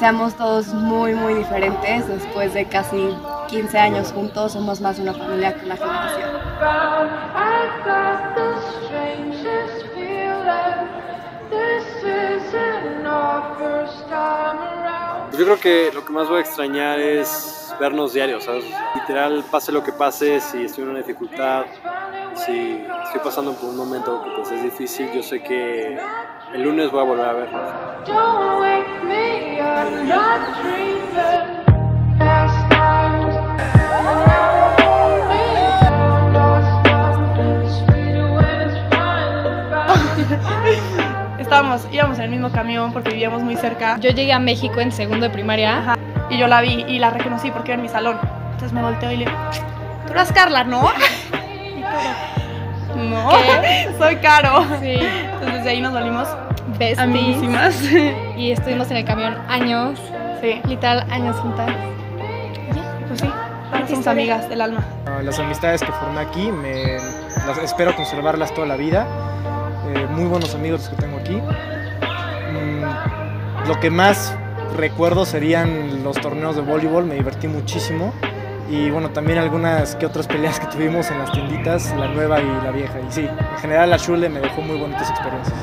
seamos todos muy, muy diferentes, después de casi 15 años juntos, somos más una familia que una generación. Yo creo que lo que más voy a extrañar es vernos diarios, ¿sabes? Literal, pase lo que pase, si estoy en una dificultad, si estoy pasando por un momento que pues es difícil, yo sé que el lunes voy a volver a vernos. Estábamos, íbamos en el mismo camión porque vivíamos muy cerca. Yo llegué a México en segundo de primaria. Ajá, y yo la vi y la reconocí porque era en mi salón. Entonces me volteo y le digo, tú eres Carla, ¿no? Y no, soy Caro. Sí. Entonces desde ahí nos volvimos Besties. amiguísimas. Y estuvimos en el camión años, Sí, literal años juntas. pues sí, ahora somos amigas del alma. Ah, Las amistades que formé aquí, me, las, espero conservarlas toda la vida. Eh, muy buenos amigos los que tengo aquí. Mm, lo que más recuerdo serían los torneos de voleibol, me divertí muchísimo. Y bueno, también algunas que otras peleas que tuvimos en las tienditas, la nueva y la vieja. Y sí, en general la Schule me dejó muy bonitas experiencias.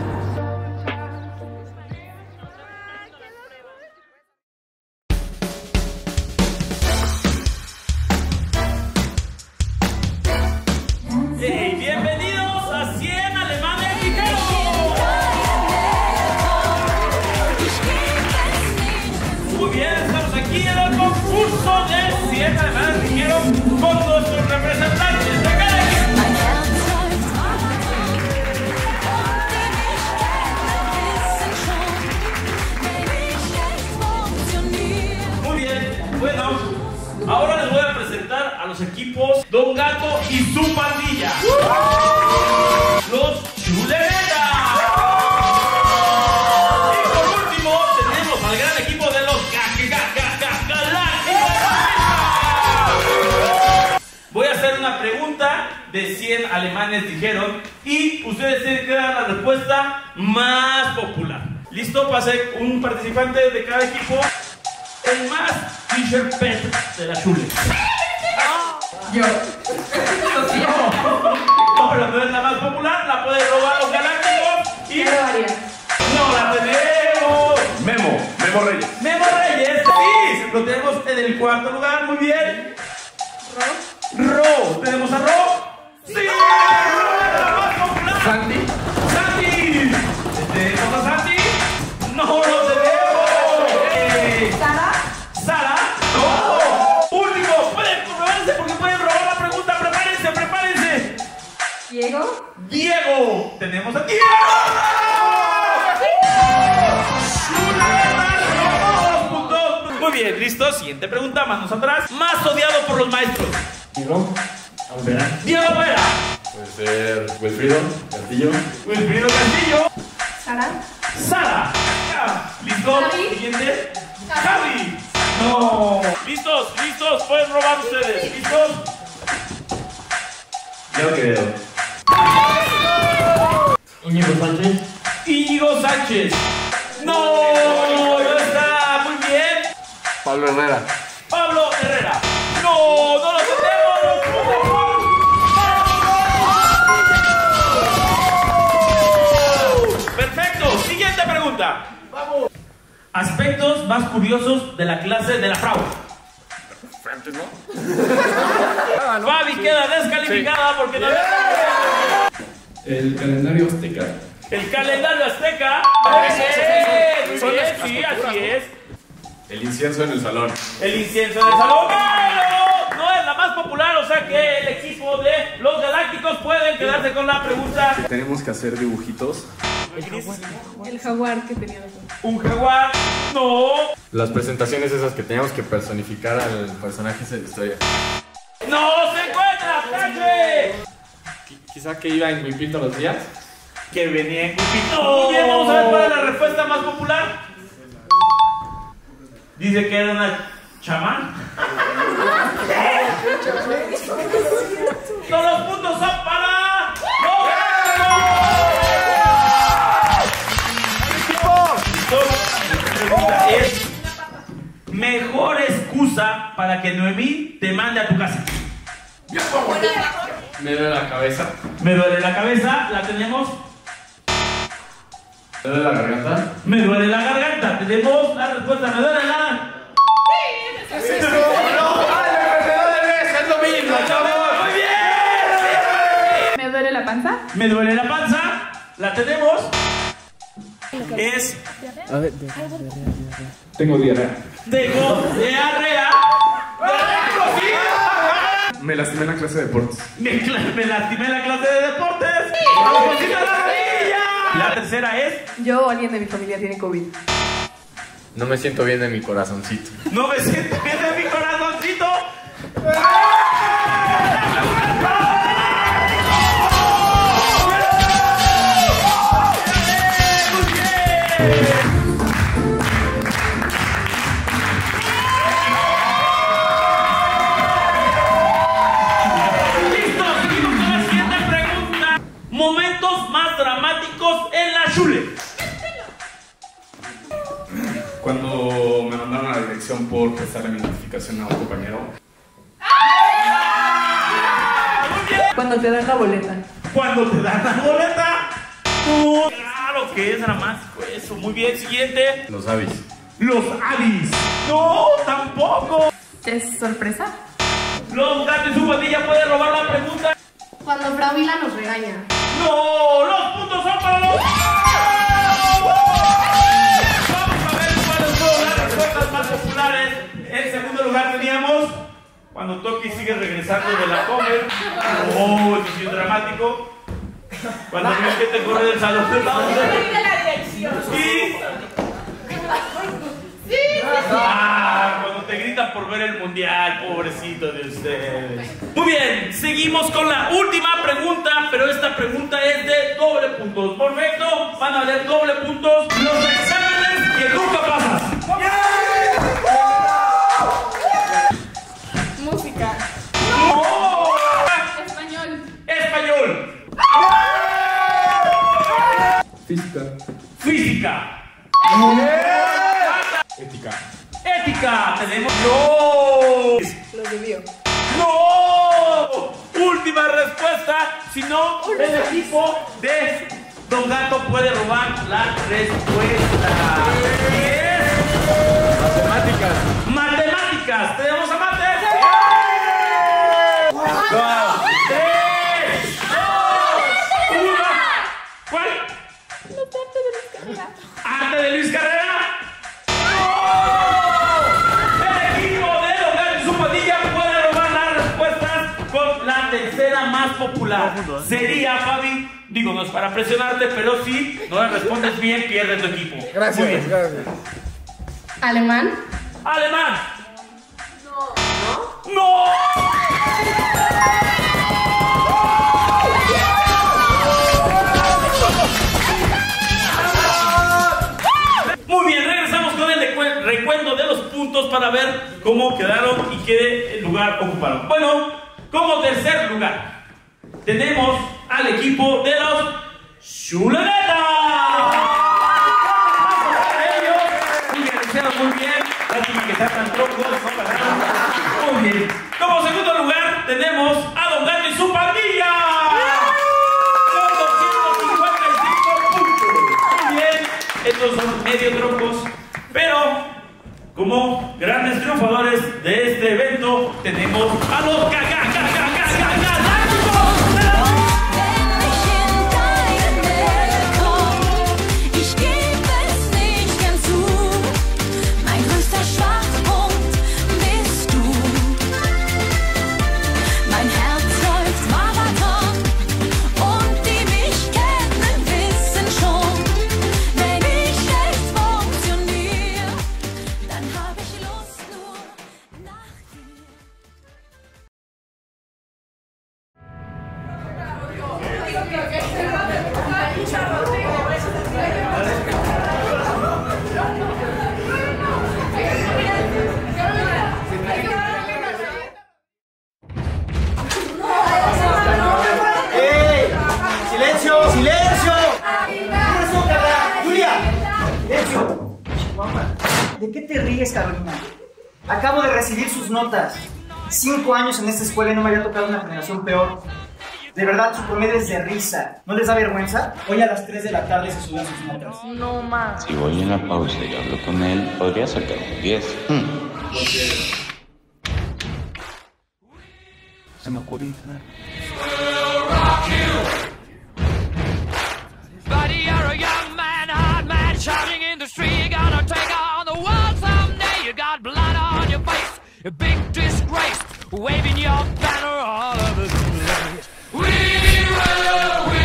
De 100 alemanes dijeron y ustedes tienen que dar la respuesta más popular. ¿Listo? Pase un participante de cada equipo. El más t-shirt pet de la chule. Yo. No, pero no es la más popular, la pueden robar los galácticos y. No la tenemos. Memo, Memo Reyes. Memo Reyes, sí, lo tenemos en el cuarto lugar, muy bien. Ro. Ro, tenemos a Ro. Sí. Santi. Santi. ¿Tenemos a Santi? No lo tenemos. Sara. Sara. No. Último, pueden prepárense porque pueden robar la pregunta. Prepárense, prepárense. Diego. Diego. Tenemos a Diego. Muy bien, listo. Siguiente pregunta, manos atrás. Más odiado por los maestros. Diego. Alvera. Diego Vera. Puede ser Wilfrido Castillo. Wilfrido Castillo. Sara. Sara. Ya. ¿Listo? Javi. Siguiente. Javi. No. ¿Listos? ¿Listos? Pueden robar ustedes. ¿Listos? Leo Quevedo. Íñigo Sánchez. Íñigo Sánchez. No, no está. Muy bien. Pablo Herrera. Pablo Herrera. No, no lo pregunta. Vamos. Aspectos más curiosos de la clase de la fraude. Frentes, ¿no? Fabi queda descalificada porque no El calendario azteca. El calendario azteca. Son las sí, culturas, así ¿no? es. El incienso en el salón. El incienso del salón. ¡No! No es la más popular, o sea que el equipo de los galácticos pueden quedarse con la pregunta. Tenemos que hacer dibujitos. El jaguar que tenía de Un jaguar. No. Las presentaciones esas que teníamos que personificar al personaje de la historia. No se encuentra. ¡Tache! Quizá que iba en Wipi todos los días. Que venía en. No. Muy bien, vamos a ver cuál es la respuesta más popular. Dice que era una chamán. Todos para que Noemí te mande a tu casa. Me duele la cabeza. Me duele la cabeza, la tenemos. Me duele la garganta. Me duele la garganta, tenemos la respuesta. Me duele la. ¡Es lo mismo, chavos! ¡Muy bien! ¿Me duele la panza? Me duele la panza, la tenemos. Es. Tengo diarrea. Tengo diarrea. Me lastimé en la clase de deportes. Me, lastimé en la clase de deportes. ¡Rosita la rodilla! La tercera es. Yo o alguien de mi familia tiene COVID. No me siento bien de mi corazoncito. No me siento bien de mi corazoncito. Por prestarle mi notificación a un compañero. Cuando te dan la boleta. Cuando te dan la boleta. tú- Claro que es dramático eso. Muy bien, siguiente. Los avis. Los avis. No, tampoco. ¿Es sorpresa? Los gatos y su pandilla pueden robar la pregunta. Cuando Frau Vila nos regaña. No, los puntos son para los. Cuando Toki sigue regresando de la comer. Oh, eso sí es dramático. Cuando ves que te corre del salón de Y. Ah, cuando te gritan por ver el mundial, pobrecito de ustedes. Muy bien, seguimos con la última pregunta, pero esta pregunta es de doble puntos. Perfecto, van a valer doble puntos. Los exámenes que nunca pasas. Física. física, Ética. ética. Tenemos. ¡No! Los de bio. ¡No! Última respuesta. Si no, el equipo de Don Gato puede robar la respuesta. Para presionarte, pero si no le respondes bien, pierde tu equipo. Gracias, Muy bien. gracias. Alemán. Alemán. No. No. Muy bien, regresamos con el recue- recuento de los puntos para ver cómo quedaron y qué lugar ocuparon. Bueno, como tercer lugar, tenemos al equipo de los Ellos, muy bien. Como segundo lugar, tenemos a Don Gato y su pandilla. Con 255 puntos. Muy bien. Estos son medio troncos. Pero, como grandes triunfadores de este evento, tenemos a los ¿de qué te ríes, Carolina? Acabo de recibir sus notas. Cinco años en esta escuela y no me había tocado una generación peor. De verdad, su promedio es de risa. ¿No les da vergüenza? Hoy a las 3 de la tarde se suben sus notas. No más. Si voy en la pausa y hablo con él, podría sacar un 10. Se me ocurre a big disgrace, waving your banner all over the place. We will, we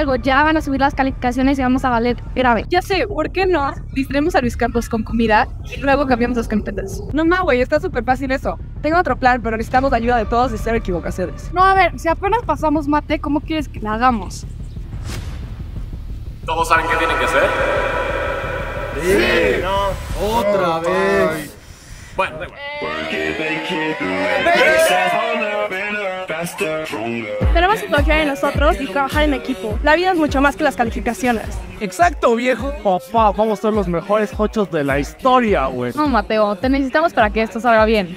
algo. Ya van a subir las calificaciones y vamos a valer grave. Ya sé, ¿por qué no? Distraemos a Luis Carlos con comida y luego cambiamos las carpetas. No más, güey, está súper fácil eso. Tengo otro plan, pero necesitamos la ayuda de todos y cero equivocaciones. No, a ver, si apenas pasamos mate, ¿cómo quieres que la hagamos? ¿Todos saben qué tienen que hacer? Sí, no. Otra vez. Bueno, da igual. Tenemos que confiar en nosotros y trabajar en equipo. La vida es mucho más que las calificaciones. Exacto, viejo. Papá, vamos a ser los mejores hochos de la historia, güey. No, Mateo, te necesitamos para que esto salga bien.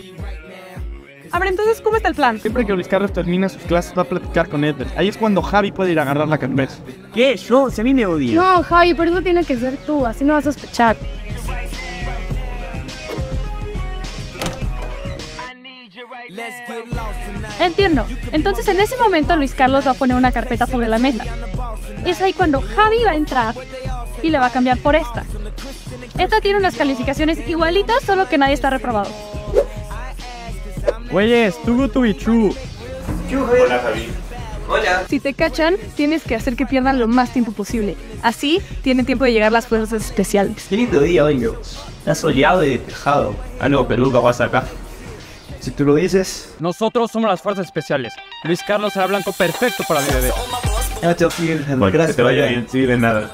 A ver, entonces, ¿cómo está el plan? Siempre que Luis Carlos termina sus clases va a platicar con Edler. Ahí es cuando Javi puede ir a agarrar la carpeta. ¿Qué? Yo, si a mí me odia. No, Javi, pero eso tiene que ser tú, así no vas a sospechar. Entiendo. Entonces en ese momento Luis Carlos va a poner una carpeta sobre la mesa. Es ahí cuando Javi va a entrar y le va a cambiar por esta. Esta tiene unas calificaciones igualitas, solo que nadie está reprobado. Güeyes, to be true. Hola, Javi. Hola. Si te cachan, tienes que hacer que pierdan lo más tiempo posible. Así, tienen tiempo de llegar las fuerzas especiales. Qué lindo día hoy, Está soleado y despejado. Algo peluca vas acá. Si tú lo dices, Nosotros somos las fuerzas especiales. Luis Carlos será blanco perfecto para mi bebé. que. Bueno, que Gracias. te vaya bien, sí, de nada.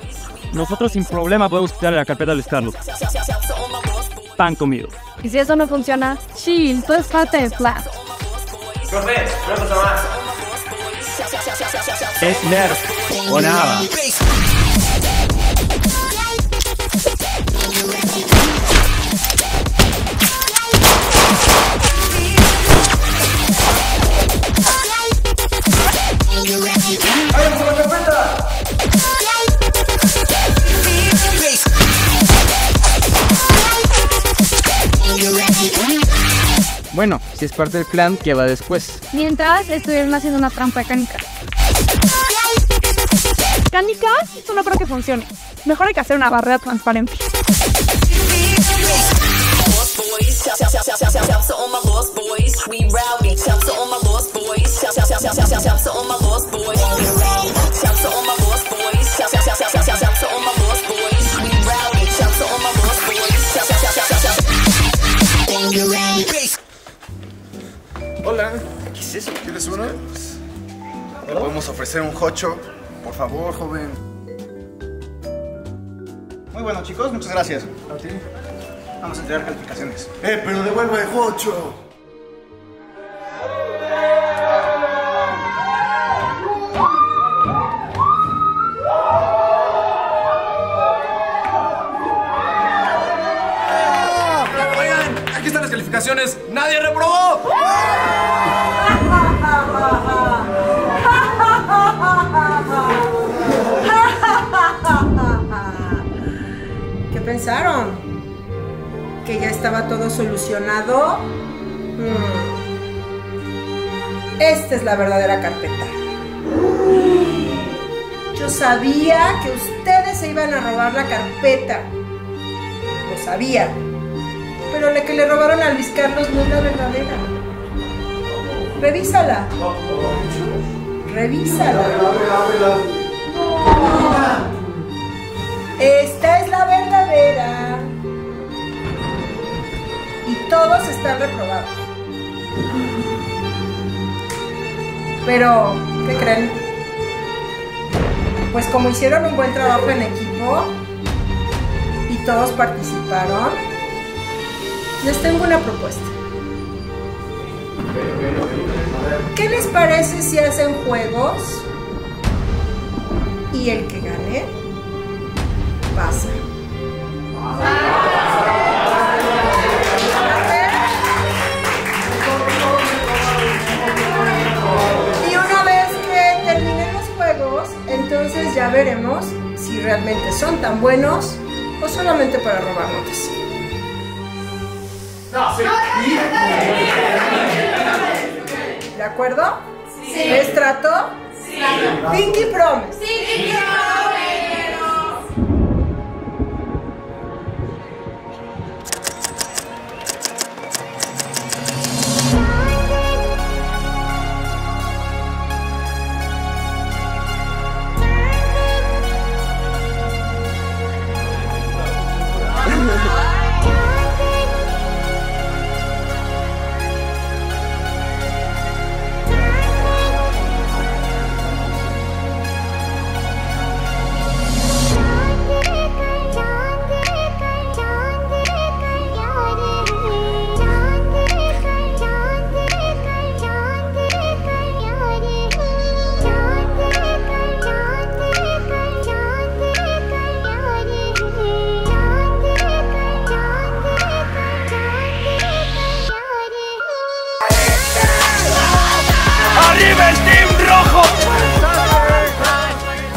Nosotros sin problema podemos quitarle la carpeta a Luis Carlos. Pan comido. Y si eso no funciona, chill, todo es parte del plan. Profe, una cosa más. Es nerf o nada. Bueno, si es parte del plan, ¿qué va después? Mientras estuvieron haciendo una trampa de canica. ¿Canica? Eso no creo que funcione. Mejor hay que hacer una barrera transparente. ¿Quieres uno? ¿Le podemos ofrecer un hocho? Por favor, joven. Muy bueno, chicos, muchas gracias. Vamos a entregar calificaciones. ¡Eh, pero devuelve el hocho! Pensaron? ¿Que ya estaba todo solucionado? Hmm. Esta es la verdadera carpeta. Yo sabía que ustedes se iban a robar la carpeta. Lo sabía. Pero la que le robaron a Luis Carlos no es la verdadera. Revísala. Revísala. Esta es Y todos están reprobados. Pero, ¿qué creen? Pues como hicieron un buen trabajo en equipo y todos participaron, les tengo una propuesta. ¿Qué les parece si hacen juegos y el que gane pasa? Y una vez que terminen los juegos, entonces ya veremos si realmente son tan buenos o solamente para robar notas. ¿De acuerdo? Sí. ¿Les trato? Sí. Pinky Promise. ¡Arriba el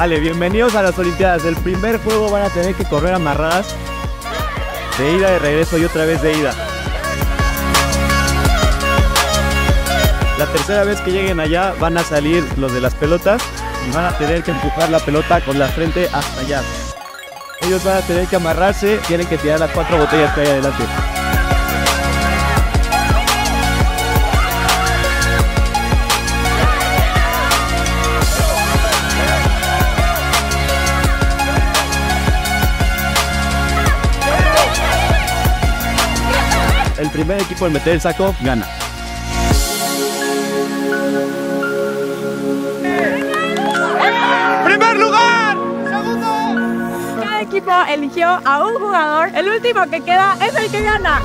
Vale, bienvenidos a las Olimpiadas. El primer juego van a tener que correr amarradas de ida, de regreso y otra vez de ida. La tercera vez que lleguen allá van a salir los de las pelotas y van a tener que empujar la pelota con la frente hasta allá. Ellos van a tener que amarrarse, tienen que tirar las cuatro botellas que hay adelante. Primer equipo en meter el saco gana. ¡Primer lugar! Cada equipo eligió a un jugador. El último que queda es el que gana.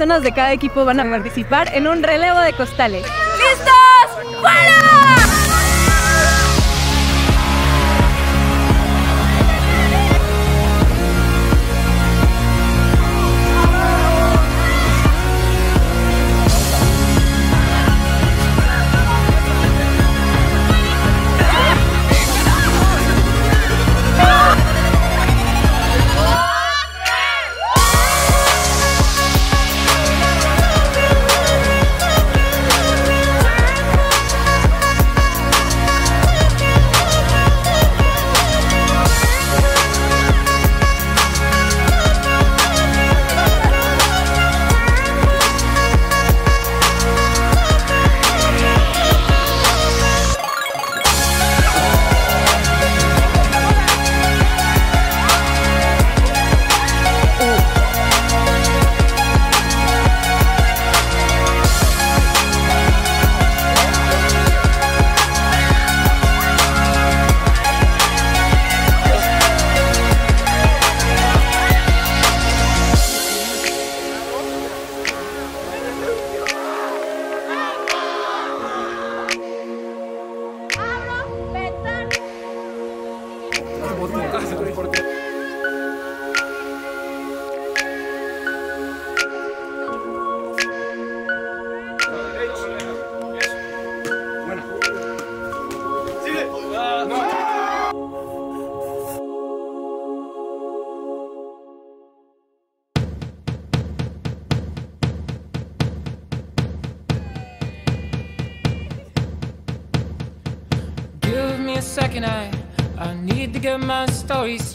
Personas de cada equipo van a participar en un relevo de costales. ¡Listos! ¡Fuera!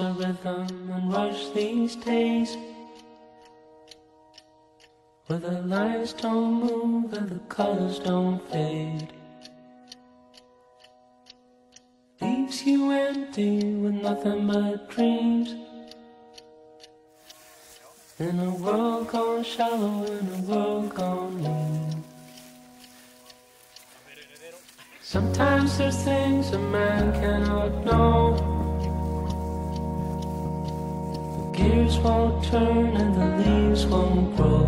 A rhythm and rush these days. Where the lights don't move and the colors don't fade. Leaves you empty with nothing but dreams. In a world gone shallow, in a world gone mean. Sometimes there's things a man cannot know gears won't turn and the leaves won't grow.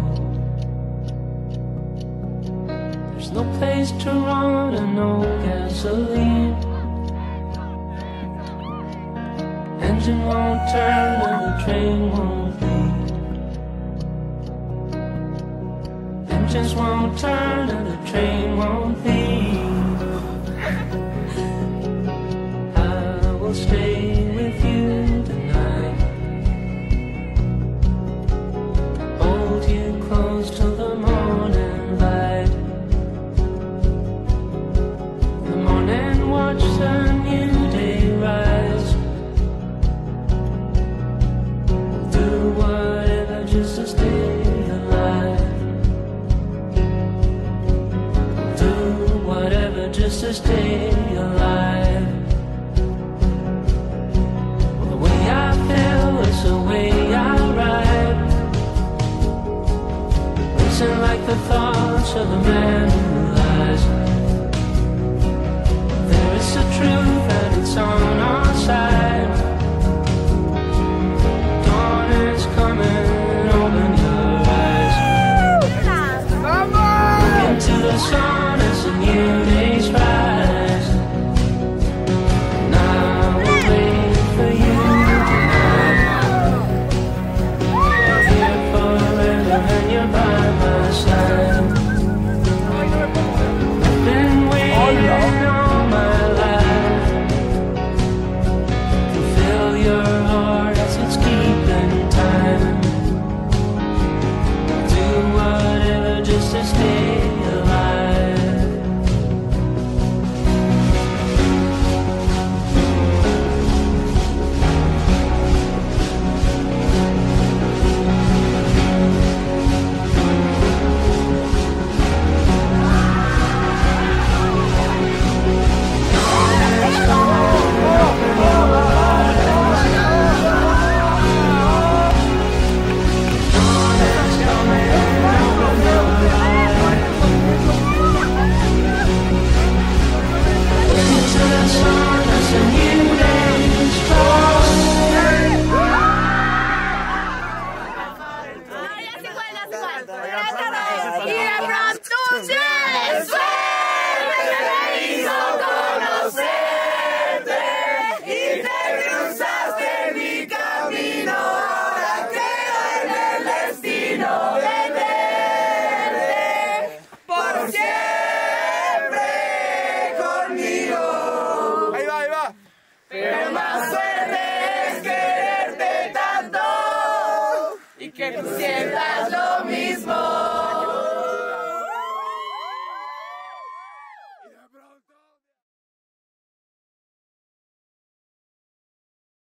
There's no place to run and no gasoline. Engine won't turn and the train won't leave Engines won't turn and the train won't leave